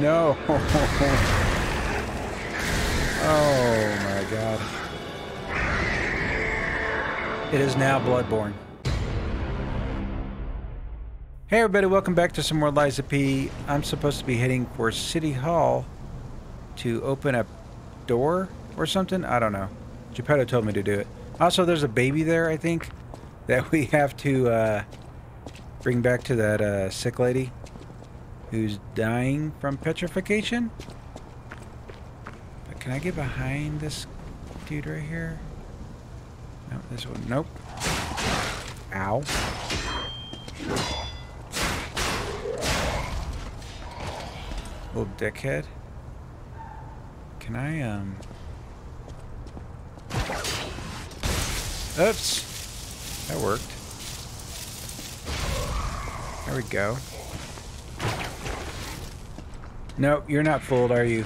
no. Oh my god. It is now Bloodborne. Hey everybody, welcome back to some more of P. I'm supposed to be heading for City Hall to open a door or something. I don't know. Geppetto told me to do it. Also, there's a baby there, I think, that we have to uh, bring back to that uh, sick lady who's dying from petrification. But Can I get behind this dude right here? No, this one. Nope. Ow. Little dickhead. Can I, um... Oops! That worked. There we go. No, you're not fooled, are you?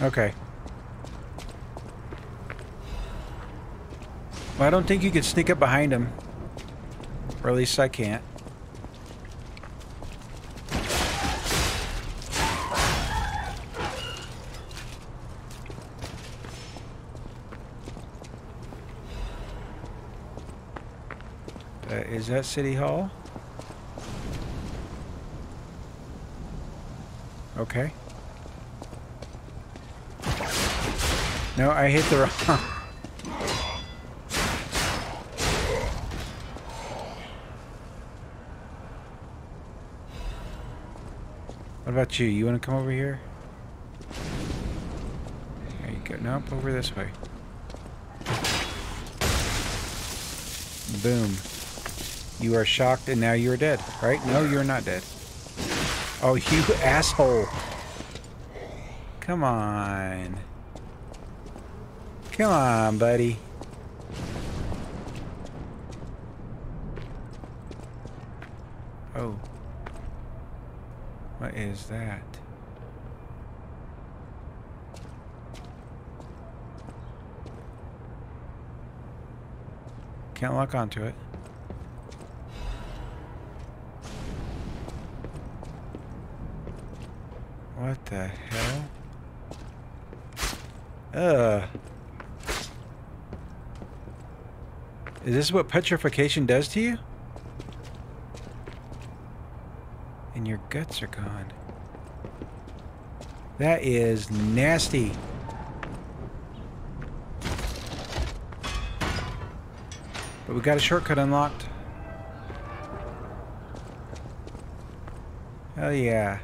Okay. Well, I don't think you can sneak up behind him. Or at least I can't. Uh, is that City Hall? Okay. No, I hit the wrong... what about you? You want to come over here? There you go. Nope, over this way. Boom. You are shocked and now you're dead, right? No, you're not dead. Oh, you asshole. Come on. Come on, buddy. Oh. What is that? Can't lock onto it. What the hell? Ugh. Is this what petrification does to you? And your guts are gone. That is nasty. But we got a shortcut unlocked. Hell yeah.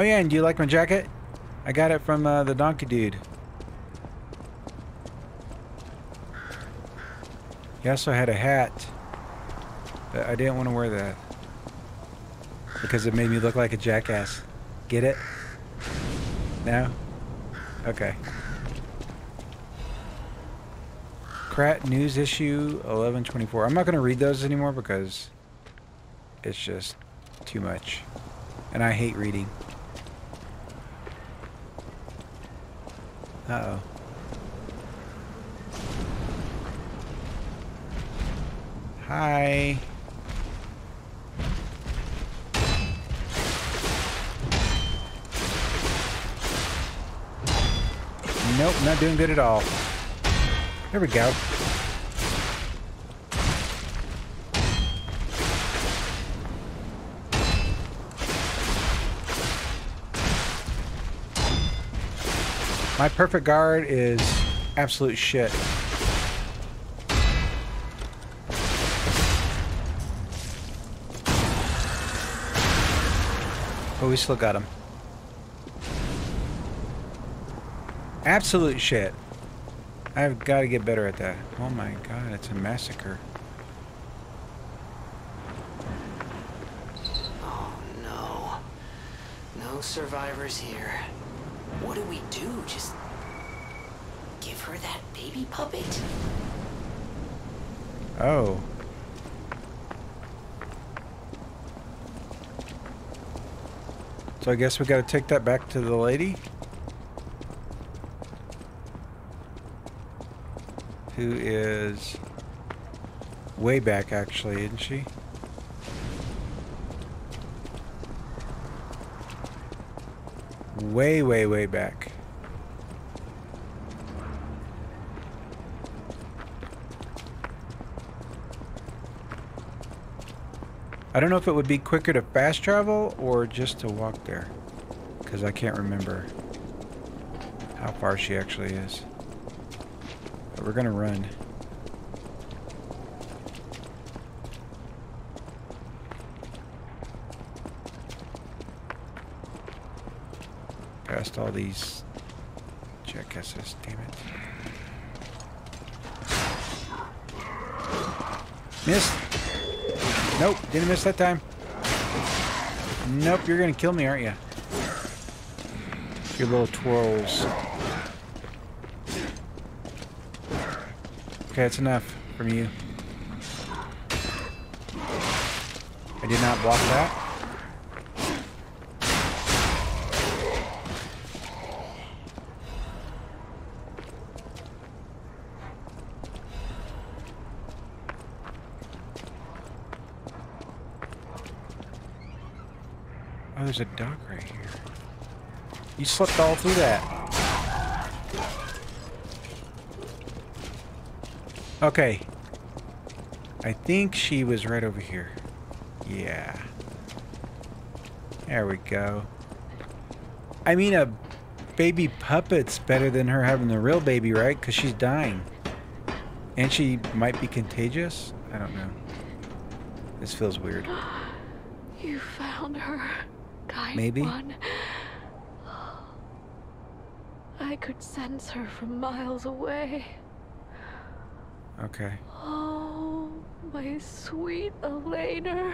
Oh yeah, and do you like my jacket? I got it from uh, the donkey dude. He also had a hat. But I didn't want to wear that. Because it made me look like a jackass. Get it? No? Okay. Krat News Issue 1124. I'm not going to read those anymore because it's just too much. And I hate reading. Uh-oh. Hi. Nope, not doing good at all. There we go. My perfect guard is absolute shit. But we still got him. Absolute shit. I've got to get better at that. Oh my god, it's a massacre. Oh no. No survivors here. What do we do? Just give her that baby puppet? Oh. So I guess we got to take that back to the lady. Who is way back, actually, isn't she? Way, way, way back. I don't know if it would be quicker to fast travel or just to walk there. Because I can't remember how far she actually is. But we're going to run. All these jackasses, damn it. Missed! Nope, didn't miss that time. Nope, you're gonna kill me, aren't you? Your little twirls. Okay, that's enough from you. I did not block that. Oh, there's a dog right here. You slipped all through that. Okay. I think she was right over here. Yeah. There we go. I mean, a baby puppet's better than her having the real baby, right? Because she's dying. And she might be contagious? I don't know. This feels weird. You found her, kind Maybe. one. I could sense her from miles away. Okay. Oh, my sweet Elena.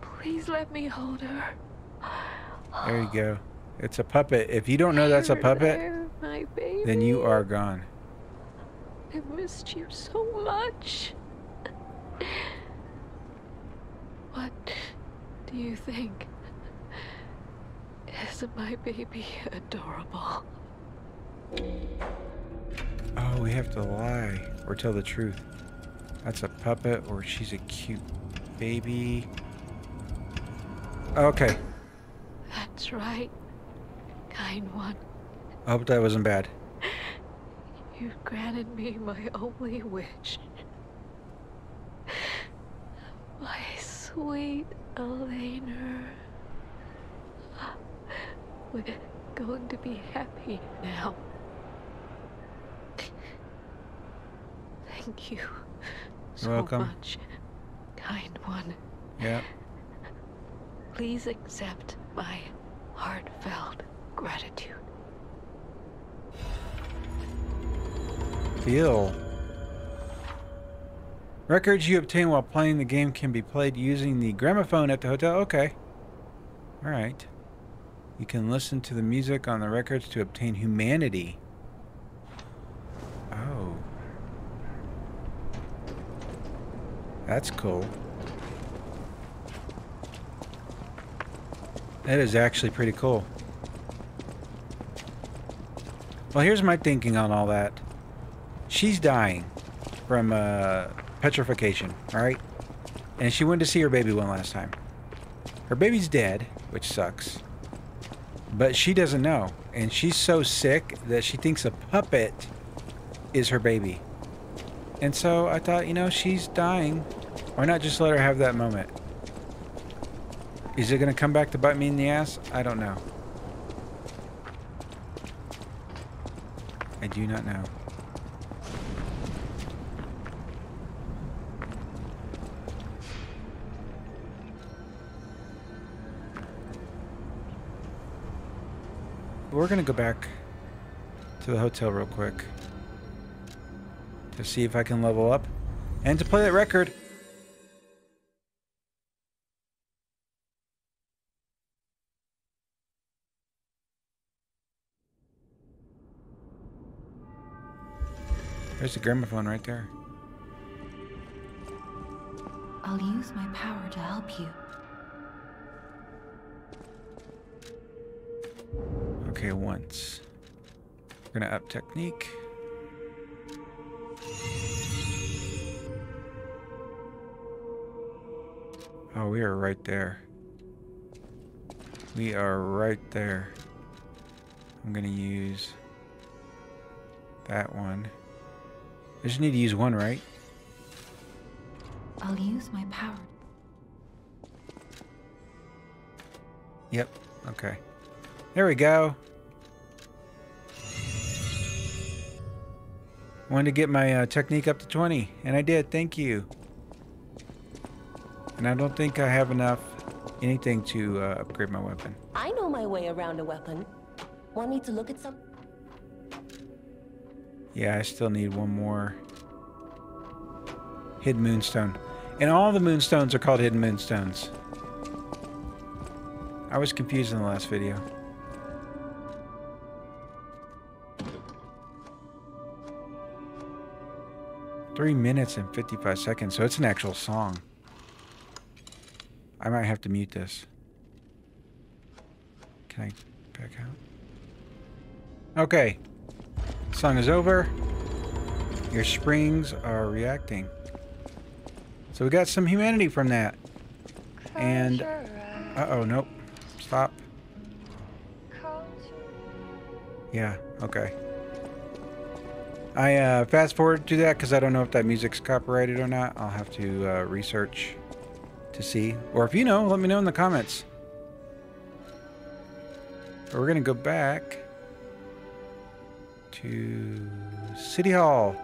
Please let me hold her. There you go. It's a puppet. If you don't know that's a puppet, there, my baby. then you are gone. I missed you so much. What do you think? Isn't my baby adorable? Oh, we have to lie or tell the truth. That's a puppet or she's a cute baby. Okay. That's right, kind one. I hope that wasn't bad. You've granted me my only wish. My sweet Elena. We're going to be happy now. Thank you so welcome. much, kind one. Yeah. Please accept my heartfelt gratitude. Feel. Records you obtain while playing the game can be played using the gramophone at the hotel. Okay. Alright. You can listen to the music on the records to obtain humanity. Oh. That's cool. That is actually pretty cool. Well, here's my thinking on all that. She's dying from uh, petrification, alright? And she went to see her baby one last time. Her baby's dead, which sucks. But she doesn't know. And she's so sick that she thinks a puppet is her baby. And so I thought, you know, she's dying. Why not just let her have that moment? Is it going to come back to bite me in the ass? I don't know. I do not know. We're going to go back to the hotel real quick to see if I can level up and to play that record. There's the gramophone right there. I'll use my power to help you. Okay, once. We're gonna up technique. Oh, we are right there. We are right there. I'm gonna use that one. I just need to use one, right? I'll use my power. Yep. Okay. There we go. Wanted to get my uh, technique up to 20, and I did. Thank you. And I don't think I have enough anything to uh, upgrade my weapon. I know my way around a weapon. Want me to look at some? Yeah, I still need one more hidden moonstone. And all the moonstones are called hidden moonstones. I was confused in the last video. Three minutes and 55 seconds, so it's an actual song. I might have to mute this. Can I back out? Okay. Song is over. Your springs are reacting. So we got some humanity from that. And uh-oh, nope. Stop. Yeah, okay. I uh, fast forward to that because I don't know if that music's copyrighted or not. I'll have to uh, research to see. Or if you know, let me know in the comments. But we're going to go back to City Hall.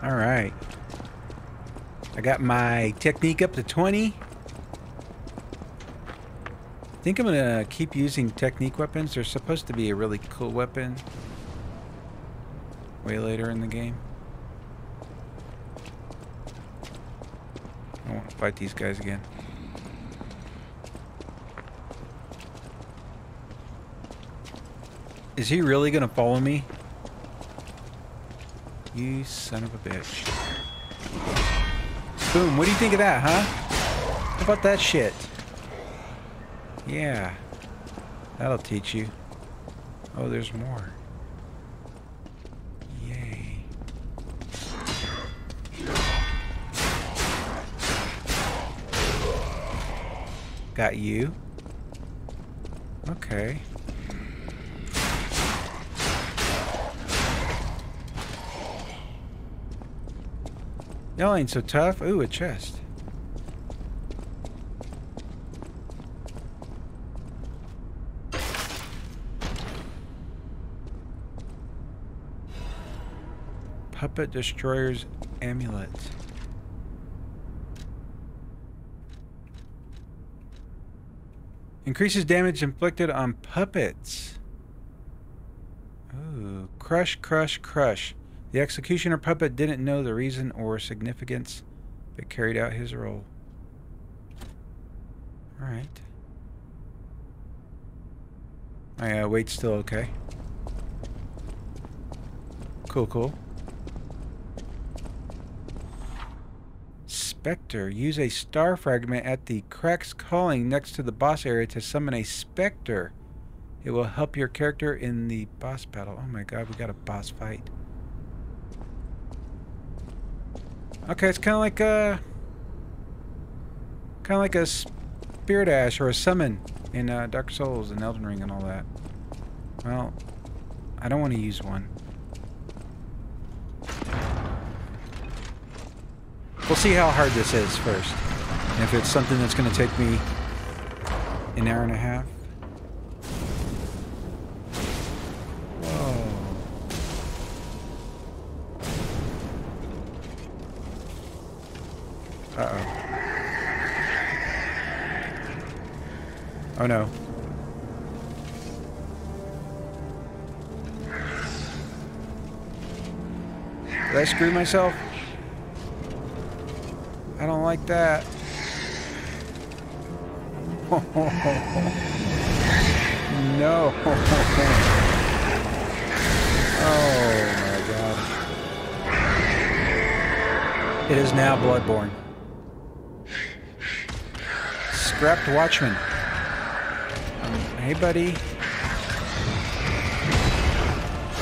All right. I got my technique up to 20. I think I'm going to keep using technique weapons. They're supposed to be a really cool weapon. Way later in the game. I want to fight these guys again. Is he really going to follow me? You son of a bitch. Boom, what do you think of that, huh? How about that shit? Yeah. That'll teach you. Oh, there's more. Yay. Got you. Okay. Y'all ain't so tough. Ooh, a chest. Puppet Destroyer's Amulet. Increases damage inflicted on puppets. Ooh, crush, crush, crush. The executioner puppet didn't know the reason or significance, but carried out his role. Alright. My uh, weight's still okay. Cool, cool. Spectre. Use a star fragment at the cracks calling next to the boss area to summon a spectre. It will help your character in the boss battle. Oh my god, we got a boss fight. Okay, it's kind of like a... Kind of like a Spirit Ash or a Summon in uh, Dark Souls and Elden Ring and all that. Well, I don't want to use one. We'll see how hard this is first. If it's something that's going to take me an hour and a half. Oh no. Did I screw myself? I don't like that. no. Oh my god. It is now Bloodborne. Scrapped Watchman. Hey, buddy.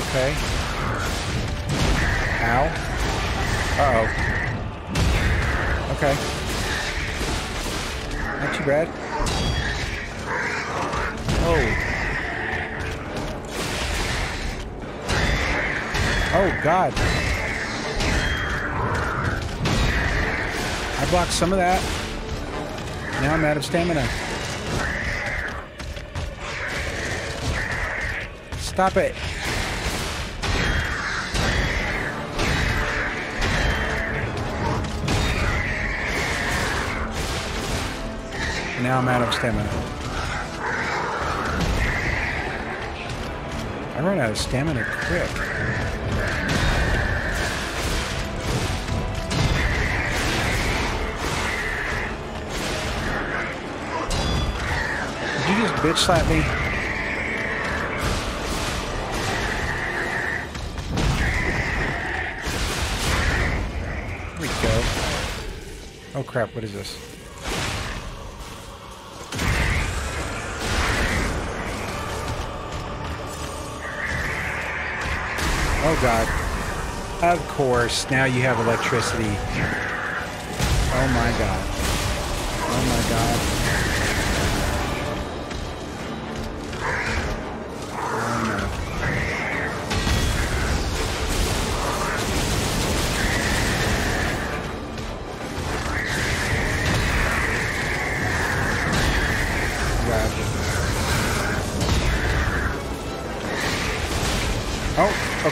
Okay. Ow. Uh-oh. Okay. Not too bad. Oh. Oh, God. I blocked some of that. Now I'm out of stamina. Stop it. Now I'm out of stamina. I run out of stamina quick. Did you just bitch slap me? There we go. Oh crap, what is this? Oh god. Of course, now you have electricity. Oh my god. Oh my god.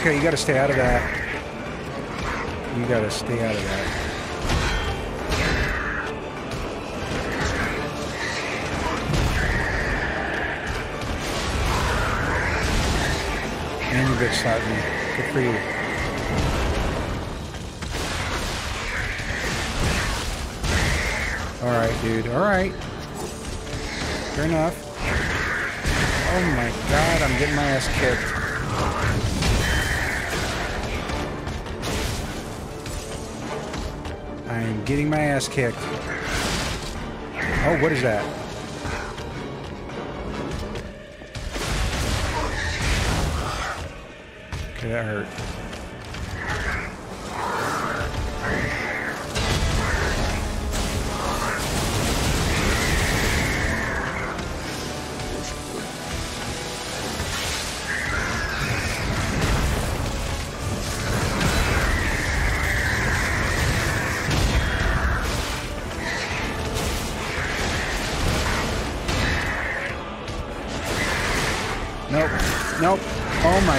Okay, you gotta stay out of that. You gotta stay out of that. And you bitch slapped me. Good for you. Alright, dude. Alright. Fair enough. Oh my god, I'm getting my ass kicked. Getting my ass kicked. Oh, what is that? Okay, that hurt.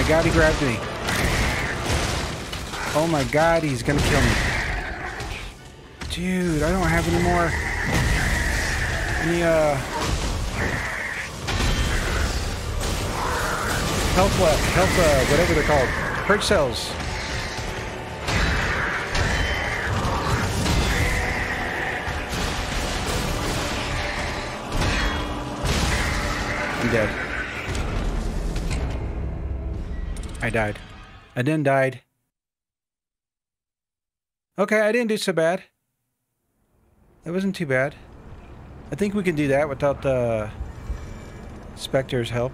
God, he grabbed me. Oh my god, he's gonna kill me. Dude, I don't have any more. Any, uh. Health left. Health, uh, whatever they're called. Perk cells. I'm dead. I died. I then died. Okay, I didn't do so bad. That wasn't too bad. I think we can do that without the Spectre's help.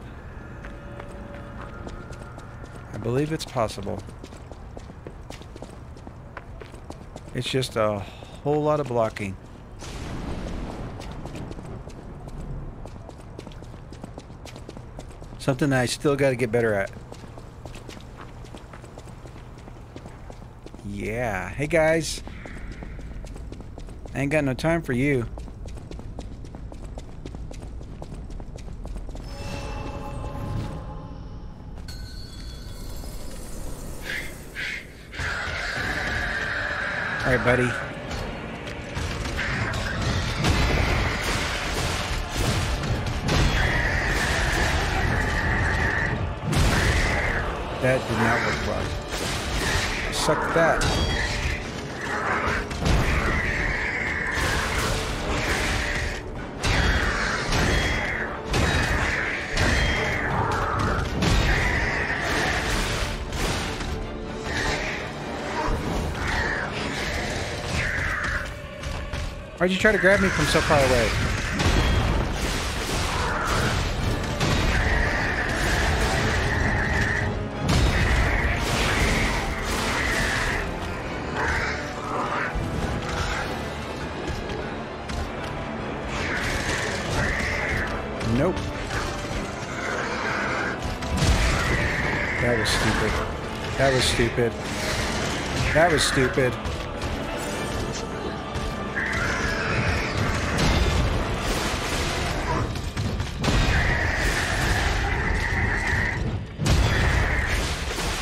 I believe it's possible. It's just a whole lot of blocking. Something I still got to get better at. Yeah. Hey guys. I ain't got no time for you. All right, buddy. That did not work well. Suck that. Why'd you try to grab me from so far away? Stupid. That was stupid.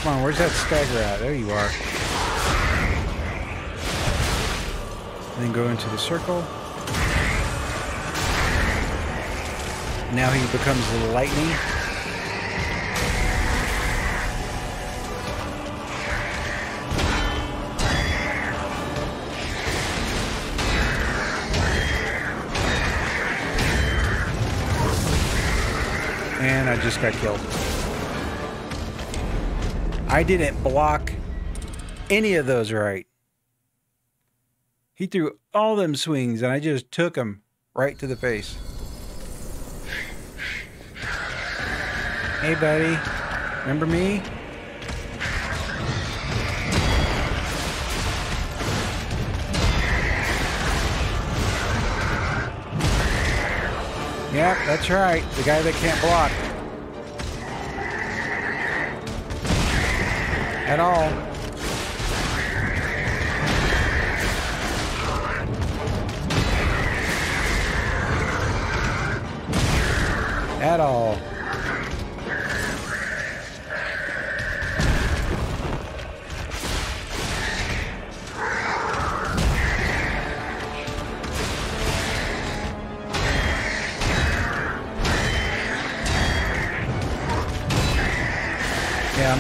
Come on, where's that stagger at? There you are. And then go into the circle. Now he becomes lightning. Just got killed. I didn't block any of those right. He threw all them swings and I just took them right to the face. Hey, buddy. Remember me? Yep, that's right. The guy that can't block. At all. At all.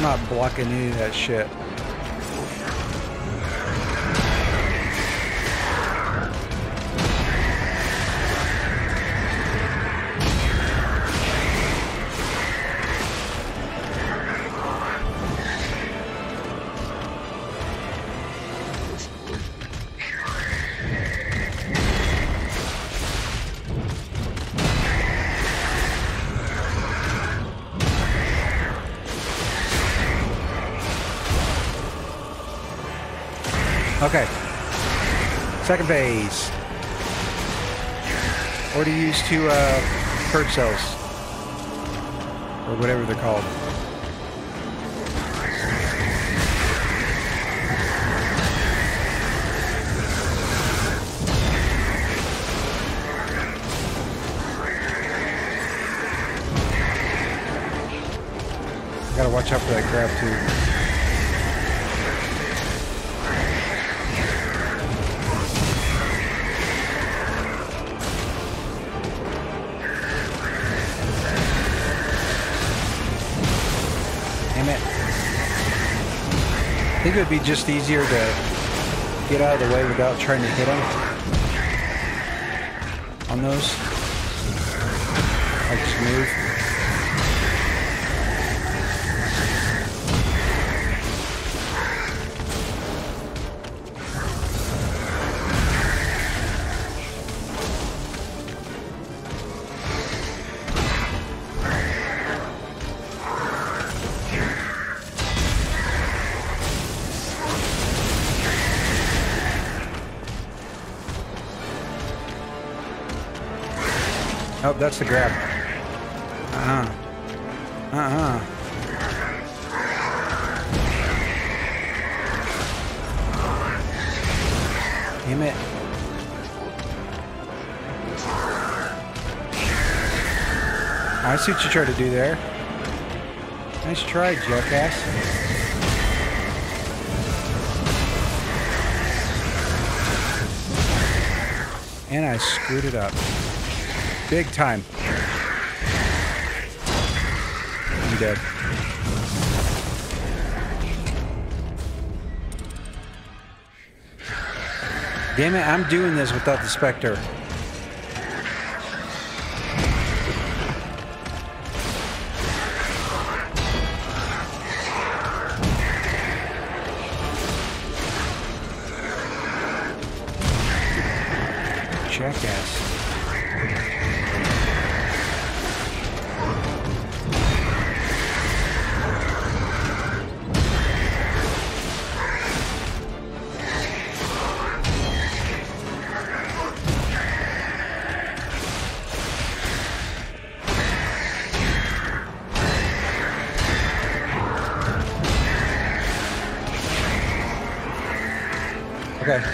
I'm not blocking any of that shit. Second phase. Or to use two uh, purge cells. Or whatever they're called. Be just easier to get out of the way without trying to hit him on those. Like smooth. Oh, that's the grab. Uh-huh. Uh-huh. Damn it. I see what you tried to do there. Nice try, jackass. And I screwed it up. Big time. I'm dead. Damn it, I'm doing this without the Spectre. Okay.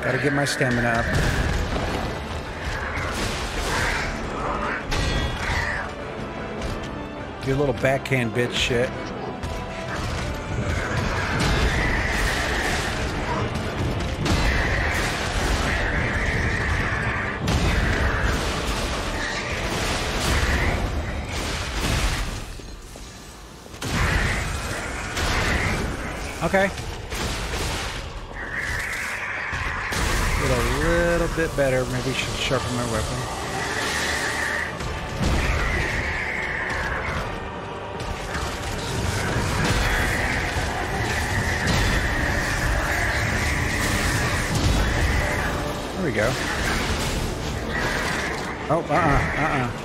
Gotta get my stamina up. Your little backhand bitch shit. Okay. Bit better. Maybe should sharpen my weapon. There we go. Oh, uh-uh, uh-uh.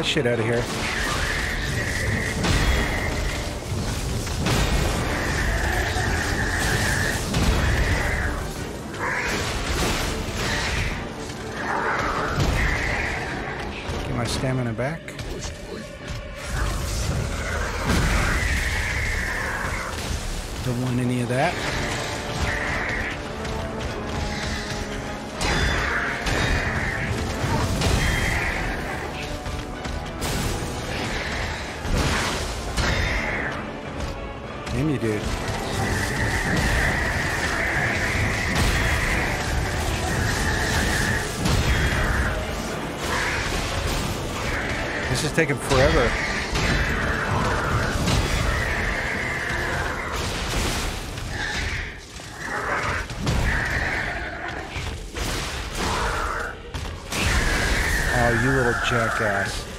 That shit out of here. Is taking forever. Oh, you little jackass.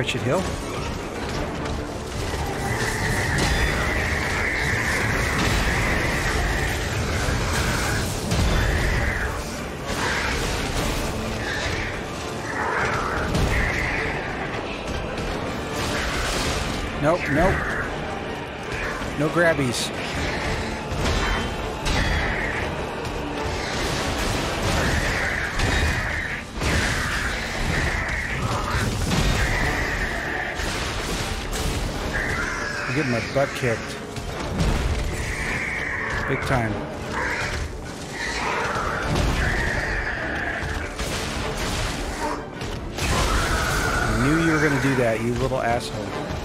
Wretched Hill? Nope, nope. No grabbies. Butt kicked. Big time. I knew you were gonna do that, you little asshole.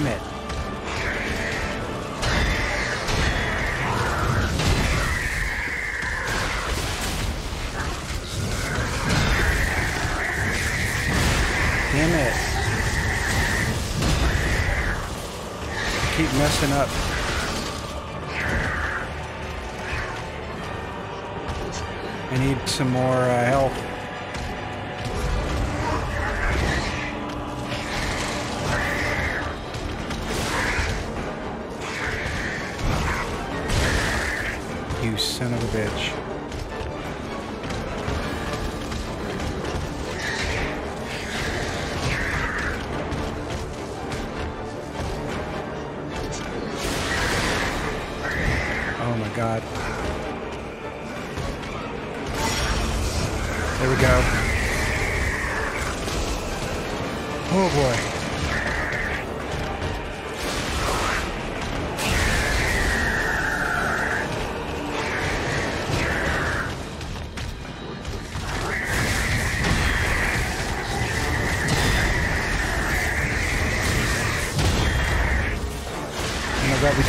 Damn it. Damn it. I keep messing up. I need some more uh, help.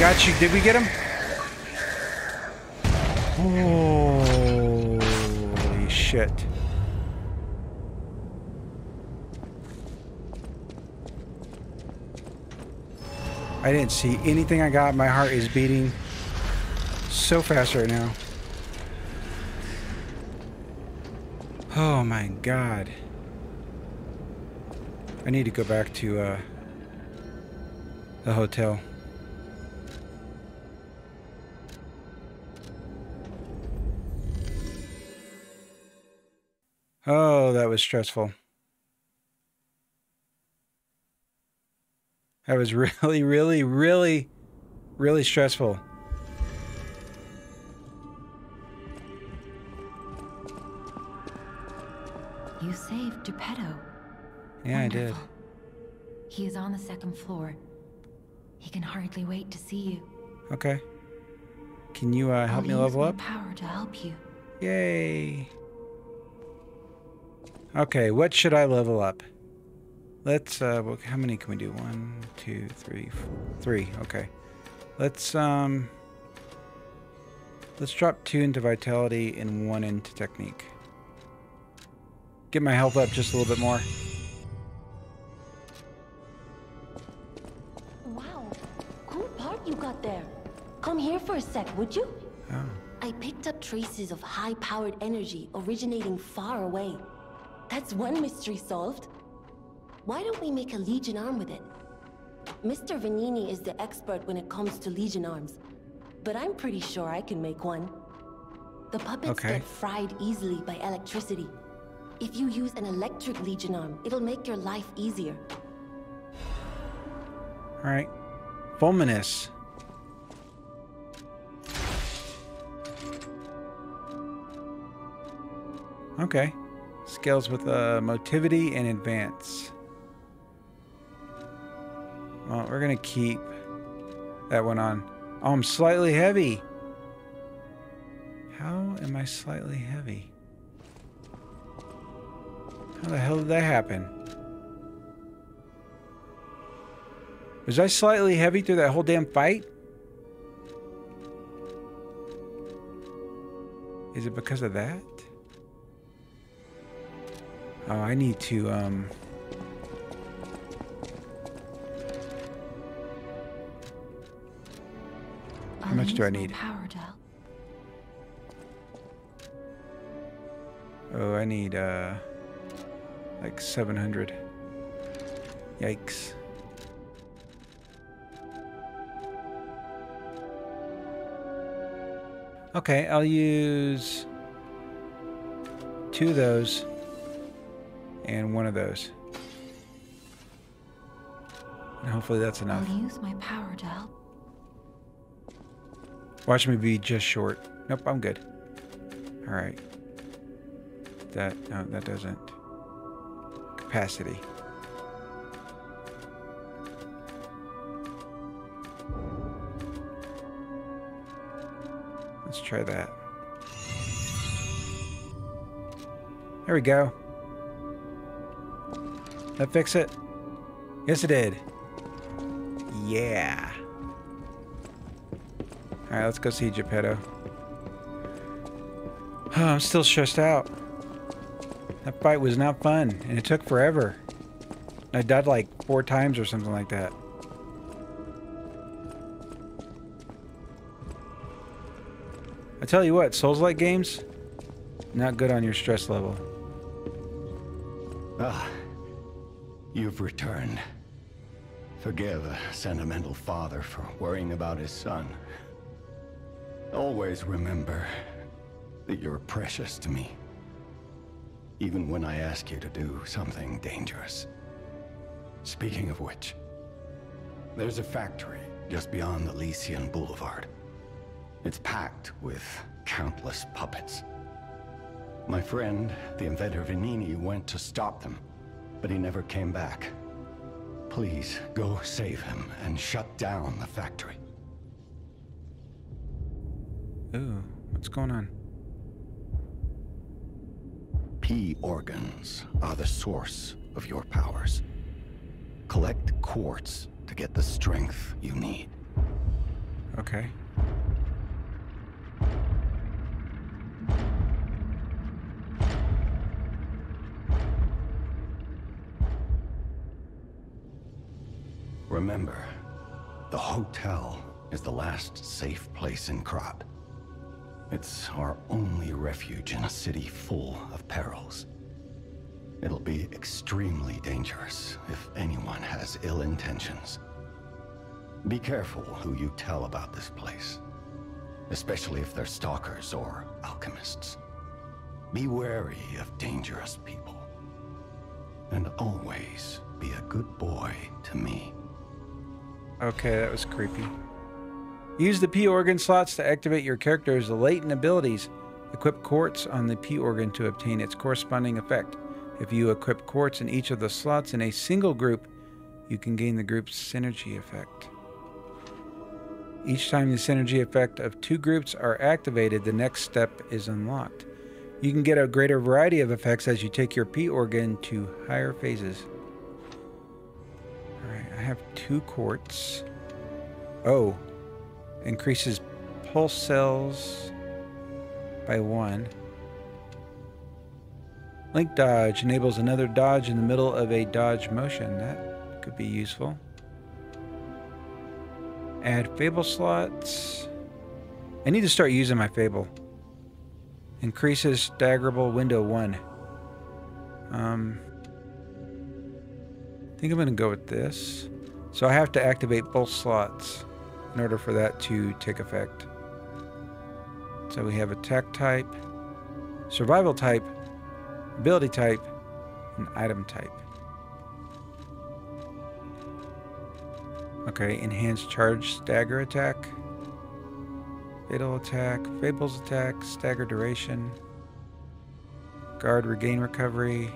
Got you. Did we get him? Holy shit. I didn't see anything I got. My heart is beating so fast right now. Oh my god. I need to go back to uh, the hotel. Oh, that was stressful. That was really, really, really, really stressful. You saved Geppetto. Yeah, I did. He is on the second floor. He can hardly wait to see you. Okay. Can you uh, help I'll me level up? power to help you. Yay. Okay, what should I level up? Let's, uh, well, how many can we do? One, two, three, four, three. Okay. Let's, um, let's drop two into vitality and one into technique. Get my health up just a little bit more. Wow, cool part you got there. Come here for a sec, would you? Oh. I picked up traces of high-powered energy originating far away. That's one mystery solved. Why don't we make a Legion arm with it? Mr. Venigni is the expert when it comes to Legion arms, but I'm pretty sure I can make one. The puppets Okay. get fried easily by electricity. If you use an electric Legion arm, it'll make your life easier. All right. Fulminis. Okay. Scales with uh, motivity and advance. Well, we're going to keep that one on. Oh, I'm slightly heavy. How am I slightly heavy? How the hell did that happen? Was I slightly heavy through that whole damn fight? Is it because of that? Oh, I need to, um... I'll much do I need? Oh, I need, uh... Like 700. Yikes. Okay, I'll use two of those and one of those. And hopefully that's enough. I'll use my power to help. Watch me be just short. Nope, I'm good. All right. That no, that doesn't. Capacity. Let's try that. There we go. That fix it? Yes, it did. Yeah. All right, let's go see Geppetto. Oh, I'm still stressed out. That fight was not fun, and it took forever. I died like four times or something like that. I tell you what, Souls-like games, not good on your stress level. You've returned. Forgive a sentimental father for worrying about his son. Always remember that you're precious to me. Even when I ask you to do something dangerous. Speaking of which, there's a factory just beyond Elysian Boulevard. It's packed with countless puppets. My friend, the inventor Venigni, went to stop them, but he never came back. Please, go save him and shut down the factory. Ooh, what's going on? P organs are the source of your powers. Collect quartz to get the strength you need. Okay. Remember, the hotel is the last safe place in Krat. It's our only refuge in a city full of perils. It'll be extremely dangerous if anyone has ill intentions. Be careful who you tell about this place, especially if they're stalkers or alchemists. Be wary of dangerous people. And always be a good boy to me. Okay, that was creepy. Use the P organ slots to activate your character's latent abilities. Equip quartz on the P organ to obtain its corresponding effect. If you equip quartz in each of the slots in a single group, you can gain the group's synergy effect. Each time the synergy effect of two groups are activated, the next step is unlocked. You can get a greater variety of effects as you take your P organ to higher phases. Alright, I have two quartz. Oh, increases pulse cells by one. Link dodge enables another dodge in the middle of a dodge motion. That could be useful. Add fable slots. I need to start using my fable. Increases staggerable window one. Um, I think I'm going to go with this. So I have to activate both slots in order for that to take effect. So we have attack type, survival type, ability type, and item type. Okay, enhanced charge stagger attack, fatal attack, fables attack, stagger duration, guard regain recovery.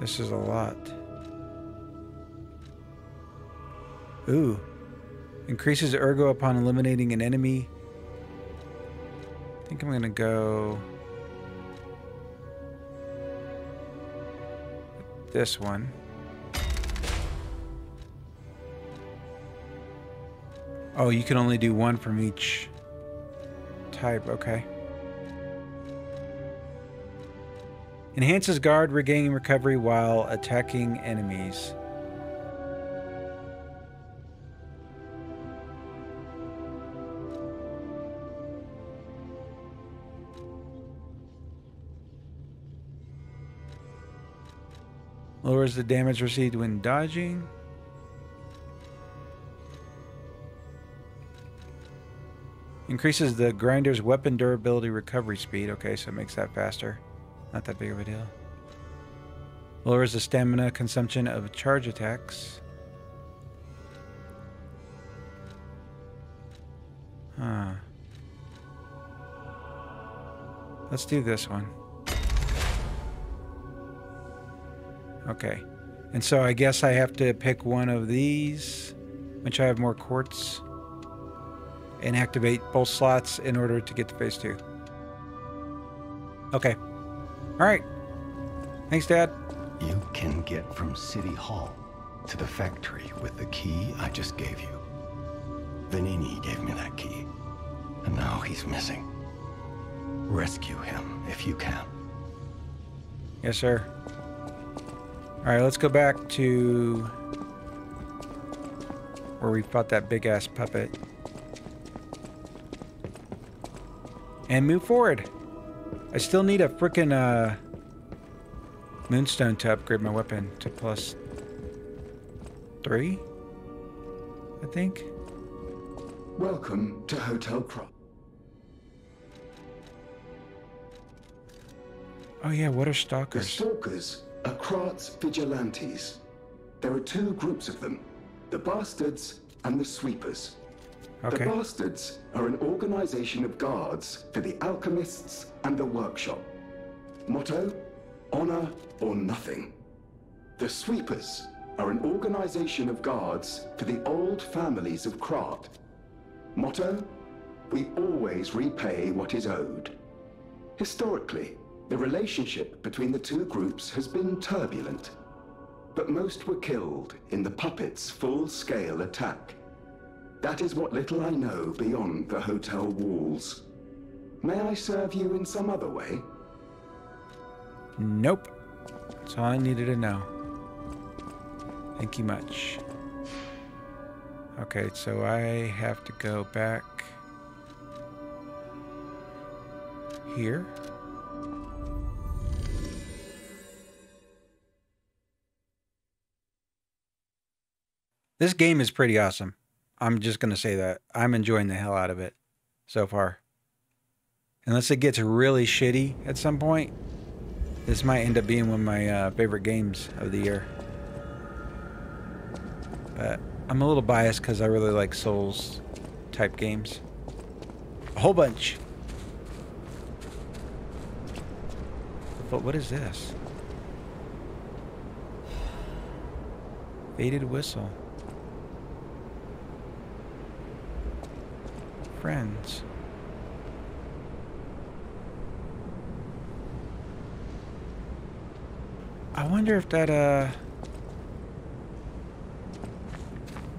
This is a lot. Ooh. Increases ergo upon eliminating an enemy. I think I'm gonna go this one. Oh, you can only do one from each type, okay. Enhances guard regaining recovery while attacking enemies. Lowers the damage received when dodging. Increases the grinder's weapon durability recovery speed. Okay, so it makes that faster. Not that big of a deal. Lowers the stamina consumption of charge attacks. Huh. Let's do this one. Okay. And so I guess I have to pick one of these, which I have more quartz, and activate both slots in order to get to phase two. Okay. All right. Thanks, Dad. You can get from City Hall to the factory with the key I just gave you. Venigni gave me that key. And now he's missing. Rescue him if you can. Yes, sir. All right, let's go back to where we fought that big ass puppet and move forward. I still need a freaking uh, moonstone to upgrade my weapon to plus three, I think. Welcome to Hotel Krat. Oh yeah, what are stalkers? The stalkers? Stalkers are Krat's vigilantes. There are two groups of them, the Bastards and the Sweepers. Okay. The Bastards are an organization of guards for the Alchemists and the Workshop. Motto, honor or nothing. The Sweepers are an organization of guards for the old families of Krat. Motto, we always repay what is owed. Historically, the relationship between the two groups has been turbulent, but most were killed in the puppet's full-scale attack. That is what little I know beyond the hotel walls. May I serve you in some other way? Nope. That's all I needed to know. Thank you much. Okay, so I have to go back here. This game is pretty awesome. I'm just going to say that. I'm enjoying the hell out of it so far. Unless it gets really shitty at some point, this might end up being one of my uh, favorite games of the year. But I'm a little biased because I really like Souls type games. A whole bunch. But what is this? Faded whistle. Friends. I wonder if that, uh...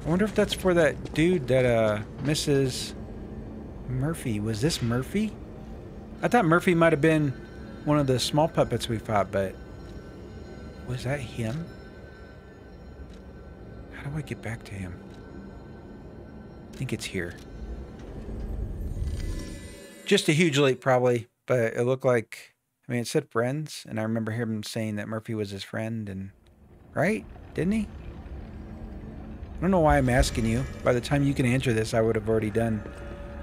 I wonder if that's for that dude that, uh, Mrs. Murphy. Was this Murphy? I thought Murphy might have been one of the small puppets we fought, but... Was that him? How do I get back to him? I think it's here. Just a huge leap, probably, but it looked like... I mean, it said friends, and I remember him saying that Murphy was his friend, and... Right? Didn't he? I don't know why I'm asking you. By the time you can answer this, I would have already done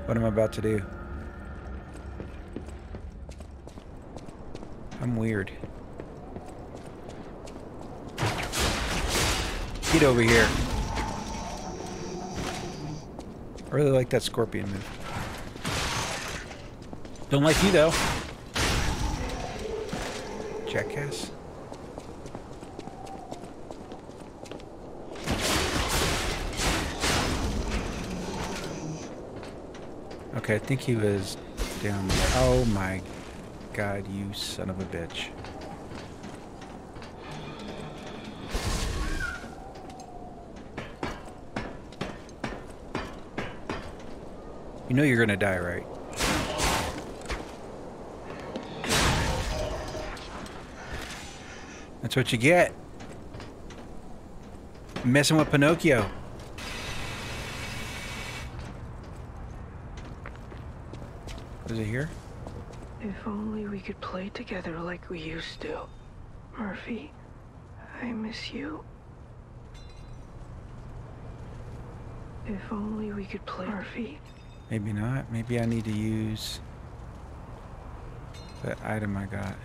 what I'm about to do. I'm weird. Get over here. I really like that scorpion move. Don't like you though. Jackass. Okay, I think he was down there. Oh my god, you son of a bitch. You know you're gonna die, right? That's what you get. Messing with Pinocchio. Is it here? If only we could play together like we used to. Murphy, I miss you. If only we could play Murphy. Maybe not. Maybe I need to use that item I got.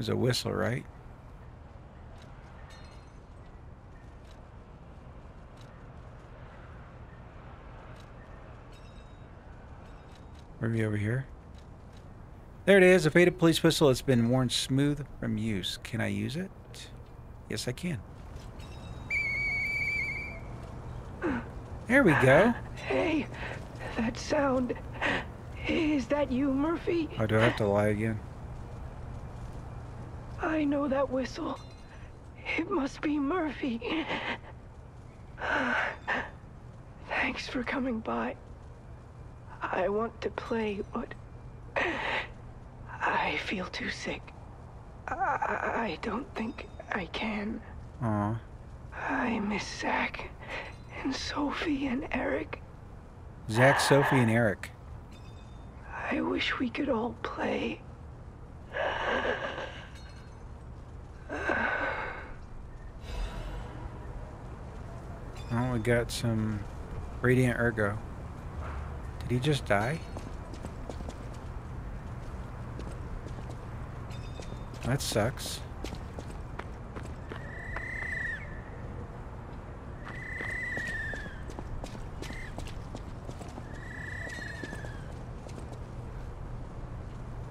There's a whistle, right? Maybe over here. There it is, a faded police whistle. It's been worn smooth from use. Can I use it? Yes, I can. There we go. Hey, that sound. Is that you, Murphy? Oh, do I have to lie again? I know that whistle. It must be Murphy. Thanks for coming by. I want to play, but I feel too sick. I, I don't think I can. Aw. I miss Zach and Sophie and Eric. Zach, Sophie, and Eric. I wish we could all play. Oh, we got some Radiant Ergo. Did he just die? That sucks.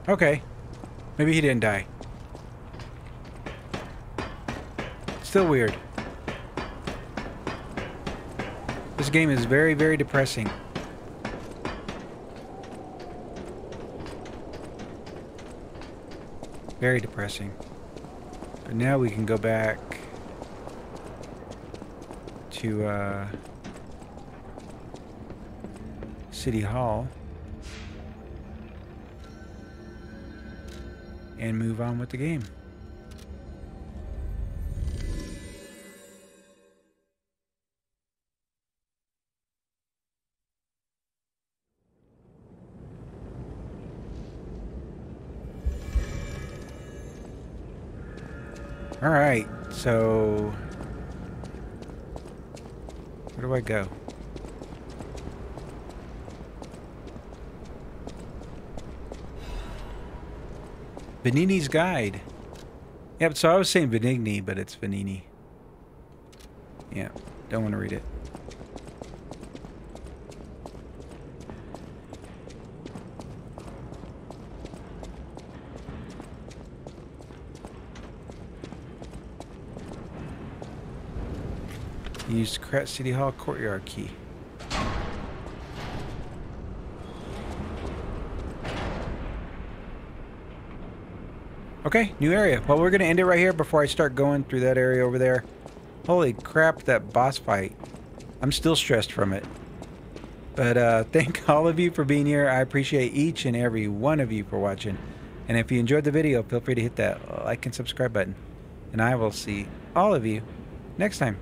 Okay. Maybe he didn't die. Still weird. This game is very, very depressing. Very depressing. But now we can go back to uh, City Hall and move on with the game. So where do I go? Vanini's Guide. Yep, so I was saying Venigni, but it's Benini. Yeah, don't want to read it. Use Krat City Hall courtyard key. Okay, new area. Well, we're going to end it right here before I start going through that area over there. Holy crap, that boss fight. I'm still stressed from it. But uh, thank all of you for being here. I appreciate each and every one of you for watching. And if you enjoyed the video, feel free to hit that like and subscribe button. And I will see all of you next time.